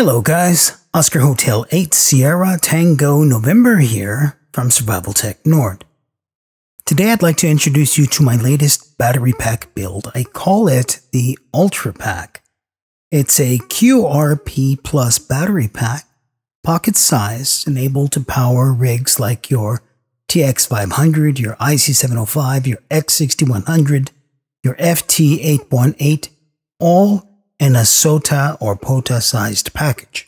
Hello guys, Oscar Hotel 8 Sierra Tango November here from Survival Tech Nord. Today I'd like to introduce you to my latest battery pack build. I call it the Ultra Pack. It's a QRP Plus battery pack, pocket size, and able to power rigs like your TX500, your IC705, your X6100, your FT818, all in a SOTA or POTA sized package.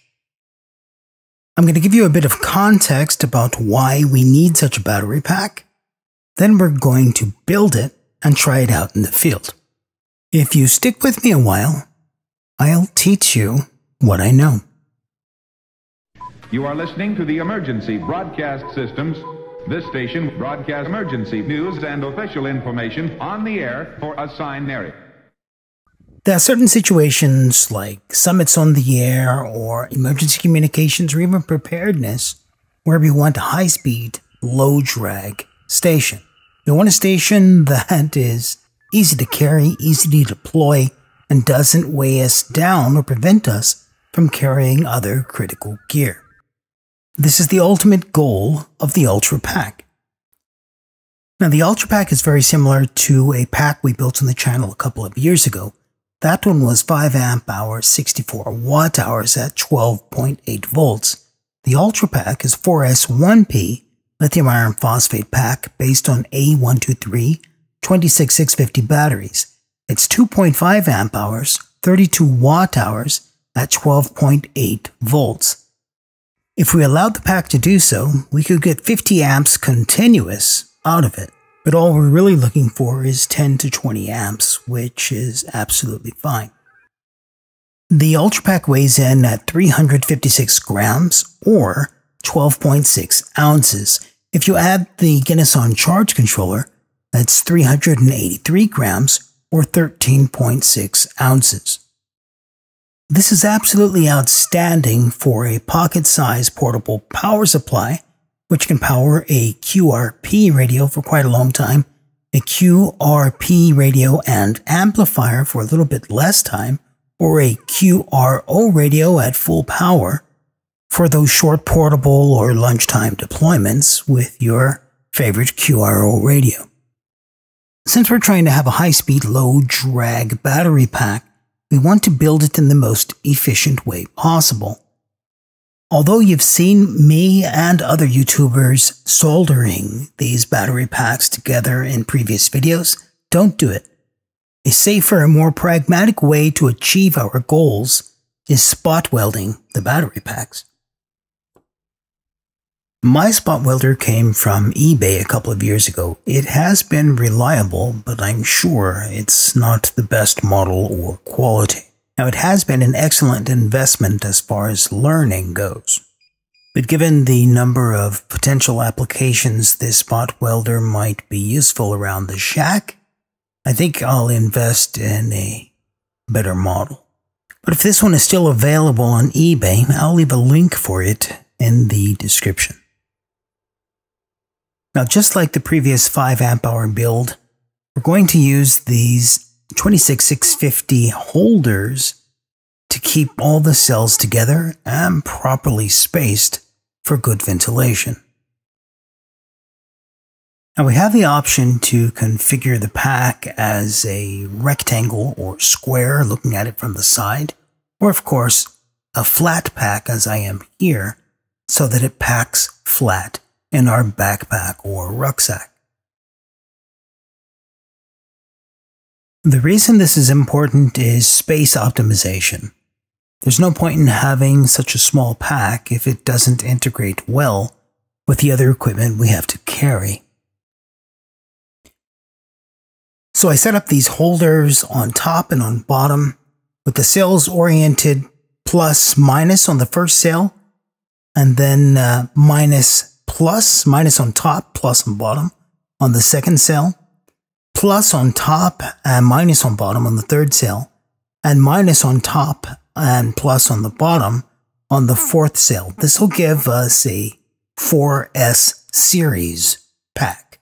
I'm going to give you a bit of context about why we need such a battery pack. Then we're going to build it and try it out in the field. If you stick with me a while, I'll teach you what I know. You are listening to the Emergency Broadcast Systems. This station broadcasts emergency news and official information on the air for assigned area. There are certain situations like summits on the air or emergency communications or even preparedness where we want a high speed, low drag station. We want a station that is easy to carry, easy to deploy, and doesn't weigh us down or prevent us from carrying other critical gear. This is the ultimate goal of the Ultra Pack. Now, the Ultra Pack is very similar to a pack we built on the channel a couple of years ago that one was 5 amp hours, 64 watt hours at 12.8 volts. The Ultra Pack is 4S1P lithium iron phosphate pack based on A123 26650 batteries. It's 2.5 amp hours, 32 watt hours at 12.8 volts. If we allowed the pack to do so, we could get 50 amps continuous out of it. But all we're really looking for is 10 to 20 amps, which is absolutely fine. The Ultra Pack weighs in at 356 grams or 12.6 ounces. If you add the Genasun Charge controller, that's 383 grams or 13.6 ounces. This is absolutely outstanding for a pocket-sized portable power supply which can power a QRP radio for quite a long time, a QRP radio and amplifier for a little bit less time, or a QRO radio at full power for those short portable or lunchtime deployments with your favorite QRO radio. Since we're trying to have a high speed, low drag battery pack, we want to build it in the most efficient way possible. Although you've seen me and other YouTubers soldering these battery packs together in previous videos, don't do it. A safer and more pragmatic way to achieve our goals is spot welding the battery packs. My spot welder came from eBay a couple of years ago. It has been reliable, but I'm sure it's not the best model or quality. Now, it has been an excellent investment as far as learning goes. But given the number of potential applications this spot welder might be useful around the shack, I think I'll invest in a better model. But if this one is still available on eBay, I'll leave a link for it in the description. Now, just like the previous 5 amp hour build, we're going to use these 26650 holders to keep all the cells together and properly spaced for good ventilation. Now we have the option to configure the pack as a rectangle or square looking at it from the side, or of course a flat pack as I am here so that it packs flat in our backpack or rucksack. The reason this is important is space optimization. There's no point in having such a small pack if it doesn't integrate well with the other equipment we have to carry. So I set up these holders on top and on bottom with the cells oriented plus minus on the first cell and then uh, minus plus minus on top plus on bottom on the second cell plus on top and minus on bottom on the third cell, and minus on top and plus on the bottom on the fourth cell. This will give us a 4S series pack.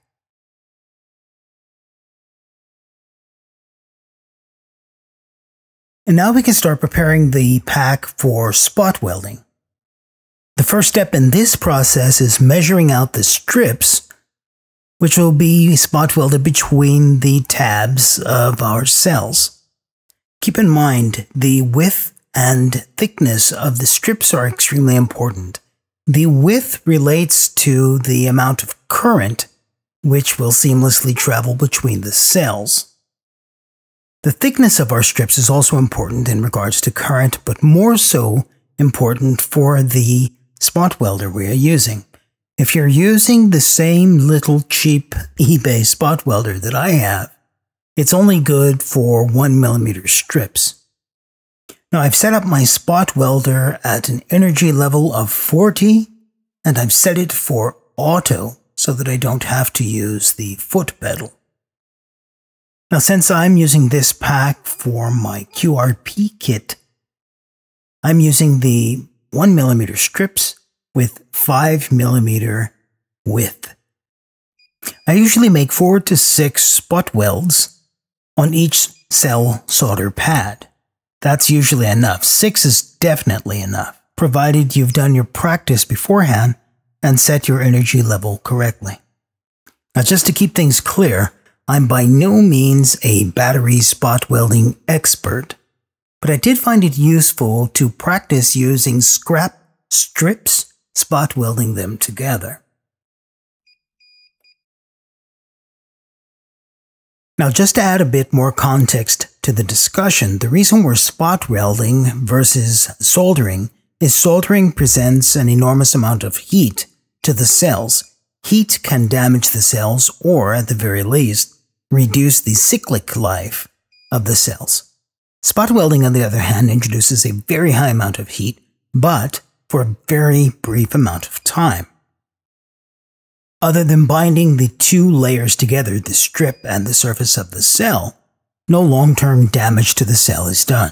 And now we can start preparing the pack for spot welding. The first step in this process is measuring out the strips, which will be spot welded between the tabs of our cells. Keep in mind the width and thickness of the strips are extremely important. The width relates to the amount of current which will seamlessly travel between the cells. The thickness of our strips is also important in regards to current, but more so important for the spot welder we are using. If you're using the same little cheap eBay spot welder that I have, it's only good for 1 millimeter strips. Now I've set up my spot welder at an energy level of 40 and I've set it for auto so that I don't have to use the foot pedal. Now since I'm using this pack for my QRP kit, I'm using the 1mm strips with 5 millimeter width. I usually make 4 to 6 spot welds on each cell solder pad. That's usually enough. Six is definitely enough, provided you've done your practice beforehand and set your energy level correctly. Now, just to keep things clear, I'm by no means a battery spot welding expert, but I did find it useful to practice using scrap strips, spot welding them together. Now, just to add a bit more context to the discussion, the reason we're spot welding versus soldering is soldering presents an enormous amount of heat to the cells. Heat can damage the cells or, at the very least, reduce the cyclic life of the cells. Spot welding, on the other hand, introduces a very high amount of heat, but for a very brief amount of time. Other than binding the two layers together, the strip and the surface of the cell, no long-term damage to the cell is done.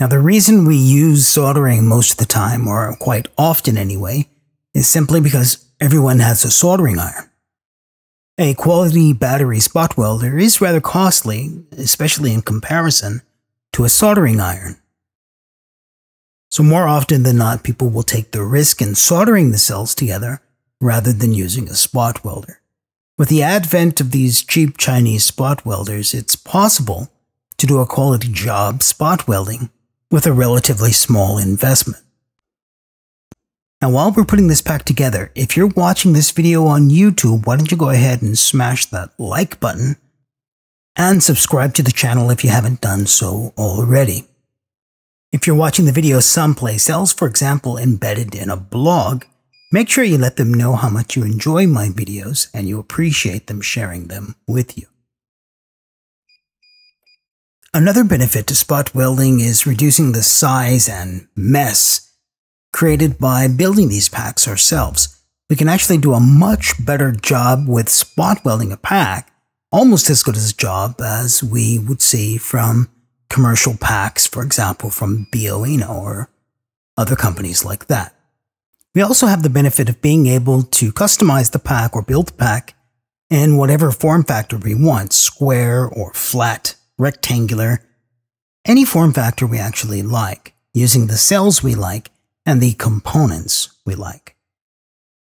Now the reason we use soldering most of the time, or quite often anyway, is simply because everyone has a soldering iron. A quality battery spot welder is rather costly, especially in comparison to a soldering iron. So more often than not, people will take the risk in soldering the cells together rather than using a spot welder. With the advent of these cheap Chinese spot welders, it's possible to do a quality job spot welding with a relatively small investment. Now, while we're putting this pack together, if you're watching this video on YouTube, why don't you go ahead and smash that like button and subscribe to the channel if you haven't done so already. If you're watching the video someplace else, for example, embedded in a blog, Make sure you let them know how much you enjoy my videos and you appreciate them sharing them with you. Another benefit to spot welding is reducing the size and mess created by building these packs ourselves. We can actually do a much better job with spot welding a pack, almost as good as a job as we would see from commercial packs, for example, from Bioenno or other companies like that. We also have the benefit of being able to customize the pack or build the pack in whatever form factor we want, square or flat, rectangular, any form factor we actually like, using the cells we like and the components we like.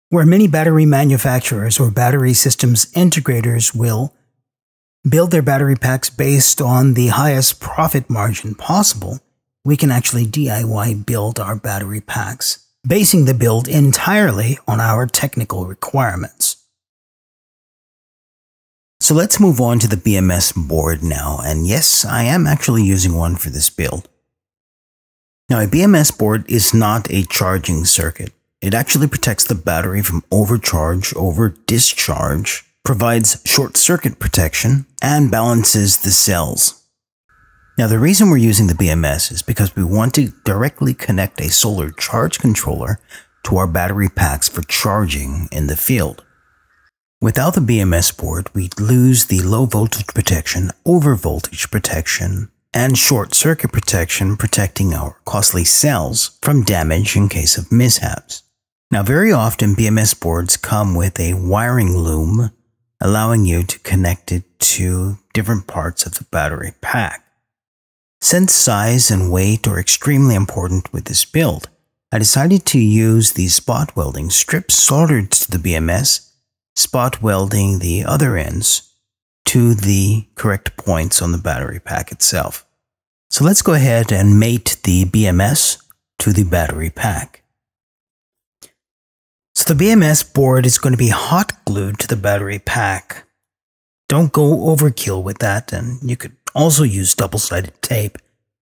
Where many battery manufacturers or battery systems integrators will build their battery packs based on the highest profit margin possible, we can actually DIY build our battery packs basing the build entirely on our technical requirements. So let's move on to the BMS board now, and yes, I am actually using one for this build. Now a BMS board is not a charging circuit. It actually protects the battery from overcharge over discharge, provides short circuit protection, and balances the cells. Now the reason we're using the BMS is because we want to directly connect a solar charge controller to our battery packs for charging in the field. Without the BMS board, we'd lose the low voltage protection, over voltage protection, and short circuit protection protecting our costly cells from damage in case of mishaps. Now very often BMS boards come with a wiring loom allowing you to connect it to different parts of the battery pack. Since size and weight are extremely important with this build, I decided to use the spot welding strips soldered to the BMS, spot welding the other ends to the correct points on the battery pack itself. So let's go ahead and mate the BMS to the battery pack. So the BMS board is going to be hot glued to the battery pack. Don't go overkill with that, and you could also use double-sided tape.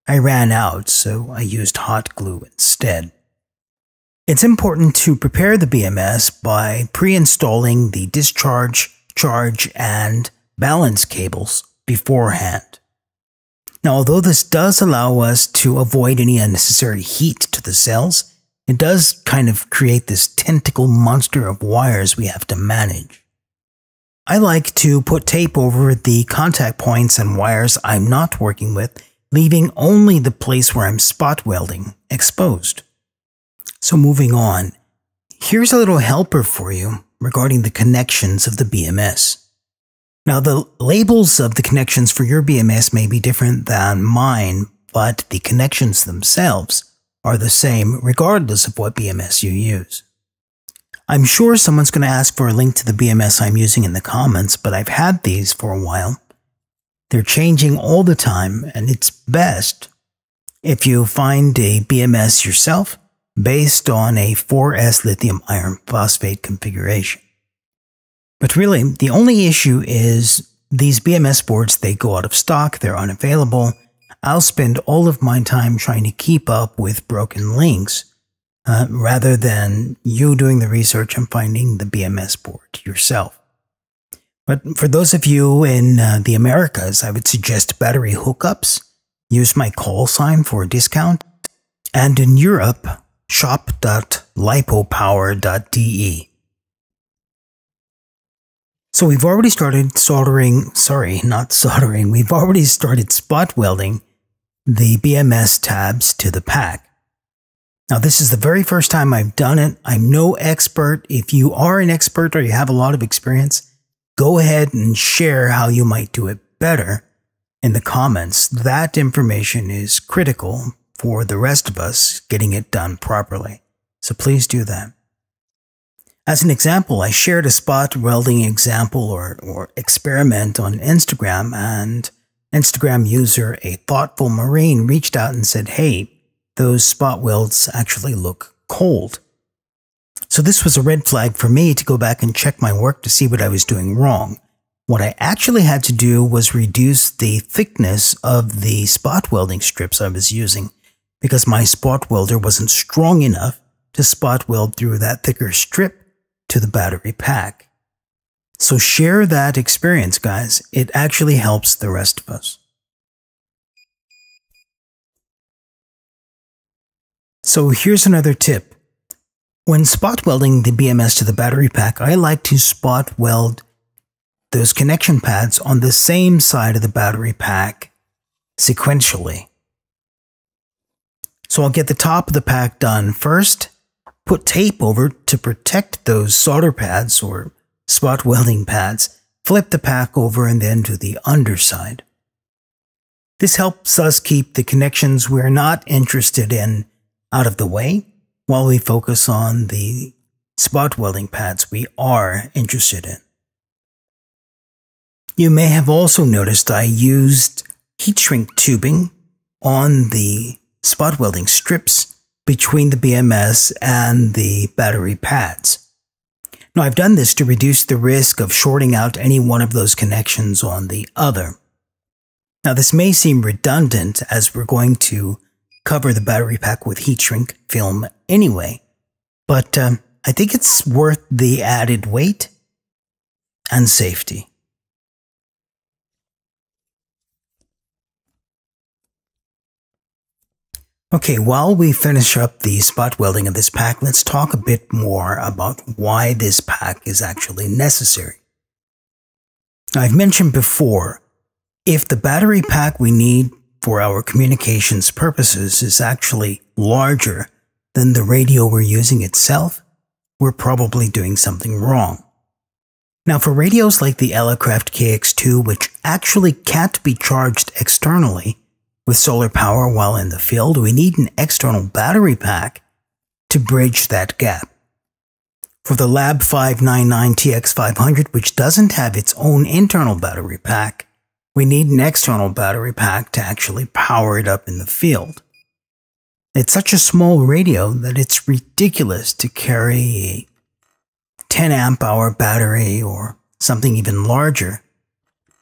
I ran out, so I used hot glue instead. It's important to prepare the BMS by pre-installing the discharge, charge, and balance cables beforehand. Now, although this does allow us to avoid any unnecessary heat to the cells, it does kind of create this tentacle monster of wires we have to manage. I like to put tape over the contact points and wires I'm not working with, leaving only the place where I'm spot welding exposed. So moving on, here's a little helper for you regarding the connections of the BMS. Now the labels of the connections for your BMS may be different than mine, but the connections themselves are the same regardless of what BMS you use. I'm sure someone's going to ask for a link to the BMS I'm using in the comments, but I've had these for a while. They're changing all the time, and it's best if you find a BMS yourself based on a 4S lithium iron phosphate configuration. But really, the only issue is these BMS boards, they go out of stock, they're unavailable. I'll spend all of my time trying to keep up with broken links uh, rather than you doing the research and finding the BMS board yourself. But for those of you in uh, the Americas, I would suggest battery hookups. Use my call sign for a discount. And in Europe, shop.lipopower.de. So we've already started soldering, sorry, not soldering, we've already started spot welding the BMS tabs to the pack. Now, this is the very first time I've done it. I'm no expert. If you are an expert or you have a lot of experience, go ahead and share how you might do it better in the comments. That information is critical for the rest of us getting it done properly. So please do that. As an example, I shared a spot welding example or, or experiment on Instagram and Instagram user A Thoughtful Marine reached out and said, Hey, those spot welds actually look cold. So this was a red flag for me to go back and check my work to see what I was doing wrong. What I actually had to do was reduce the thickness of the spot welding strips I was using because my spot welder wasn't strong enough to spot weld through that thicker strip to the battery pack. So share that experience, guys. It actually helps the rest of us. So here's another tip. When spot welding the BMS to the battery pack, I like to spot weld those connection pads on the same side of the battery pack sequentially. So I'll get the top of the pack done first, put tape over to protect those solder pads or spot welding pads, flip the pack over and then to the underside. This helps us keep the connections we're not interested in out of the way while we focus on the spot welding pads we are interested in. You may have also noticed I used heat shrink tubing on the spot welding strips between the BMS and the battery pads. Now, I've done this to reduce the risk of shorting out any one of those connections on the other. Now, this may seem redundant as we're going to cover the battery pack with heat shrink film anyway, but um, I think it's worth the added weight and safety. Okay, while we finish up the spot welding of this pack, let's talk a bit more about why this pack is actually necessary. I've mentioned before, if the battery pack we need for our communications purposes is actually larger than the radio we're using itself, we're probably doing something wrong. Now for radios like the Elecraft KX2, which actually can't be charged externally, with solar power while in the field, we need an external battery pack to bridge that gap. For the Lab 599 TX500, which doesn't have its own internal battery pack, we need an external battery pack to actually power it up in the field. It's such a small radio that it's ridiculous to carry a 10 amp hour battery or something even larger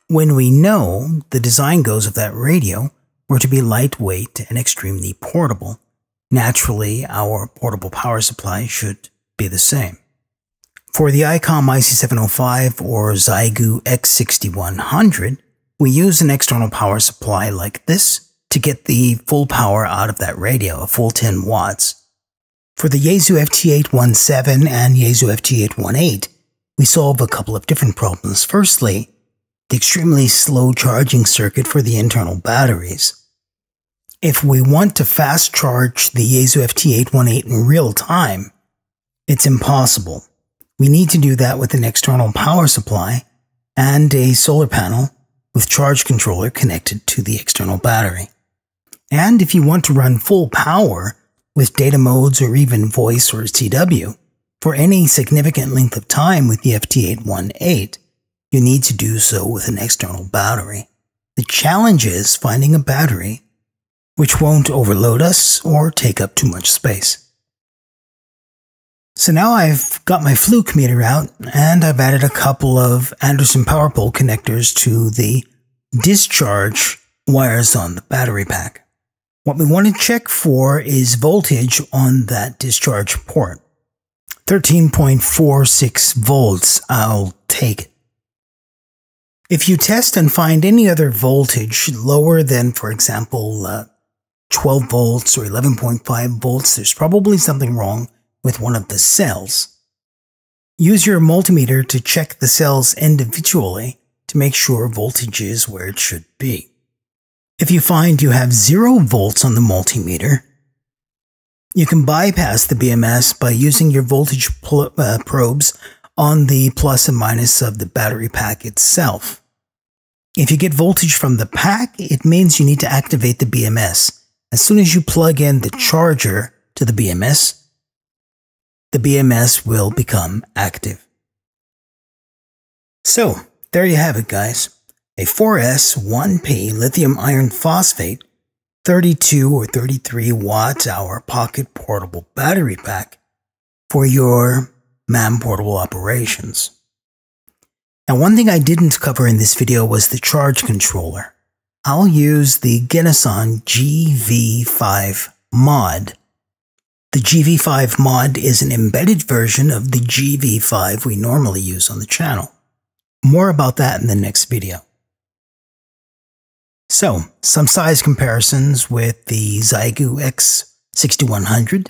when we know the design goals of that radio were to be lightweight and extremely portable. Naturally, our portable power supply should be the same. For the ICOM IC705 or Xiegu X6100, we use an external power supply like this to get the full power out of that radio, a full 10 watts. For the Yaesu FT817 and Yaesu FT818, we solve a couple of different problems. Firstly, the extremely slow charging circuit for the internal batteries. If we want to fast charge the Yaesu FT818 in real time, it's impossible. We need to do that with an external power supply and a solar panel with charge controller connected to the external battery. And if you want to run full power with data modes or even voice or CW for any significant length of time with the FT818, you need to do so with an external battery. The challenge is finding a battery which won't overload us or take up too much space. So now I've got my fluke meter out and I've added a couple of Anderson power pole connectors to the discharge wires on the battery pack. What we want to check for is voltage on that discharge port. 13.46 volts, I'll take it. If you test and find any other voltage lower than, for example, uh, 12 volts or 11.5 volts, there's probably something wrong with one of the cells. Use your multimeter to check the cells individually to make sure voltage is where it should be. If you find you have zero volts on the multimeter, you can bypass the BMS by using your voltage uh, probes on the plus and minus of the battery pack itself. If you get voltage from the pack, it means you need to activate the BMS. As soon as you plug in the charger to the BMS, the BMS will become active. So, there you have it, guys. A 4S 1P lithium iron phosphate 32 or 33 watt hour pocket portable battery pack for your ham portable operations. Now, one thing I didn't cover in this video was the charge controller. I'll use the Genasun GV5 mod. The GV5 mod is an embedded version of the GV5 we normally use on the channel. More about that in the next video. So, some size comparisons with the Xiegu X6100,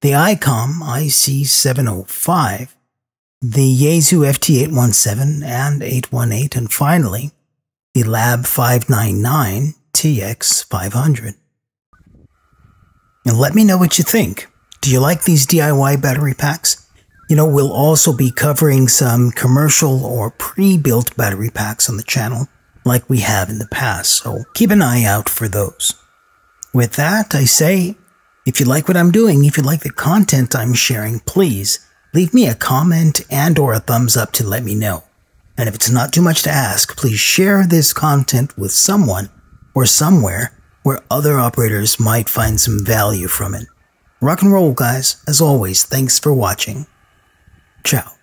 the ICOM IC705, the Yaesu FT817 and 818, and finally, the Lab 599 TX500. And let me know what you think. Do you like these DIY battery packs? You know, we'll also be covering some commercial or pre-built battery packs on the channel like we have in the past, so keep an eye out for those. With that, I say, if you like what I'm doing, if you like the content I'm sharing, please leave me a comment and or a thumbs up to let me know. And if it's not too much to ask, please share this content with someone or somewhere where other operators might find some value from it. Rock and roll, guys. As always, thanks for watching. Ciao.